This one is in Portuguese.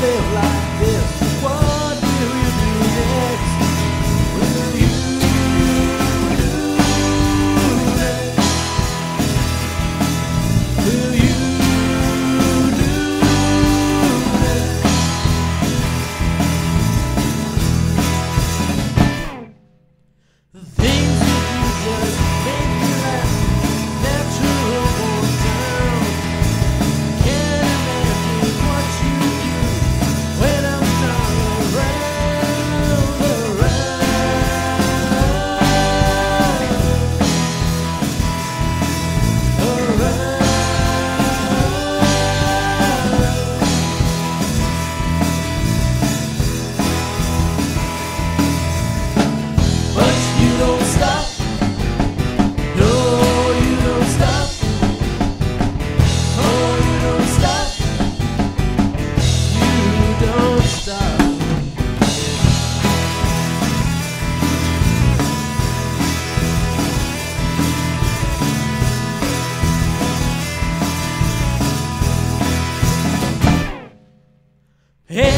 live lá. Hey.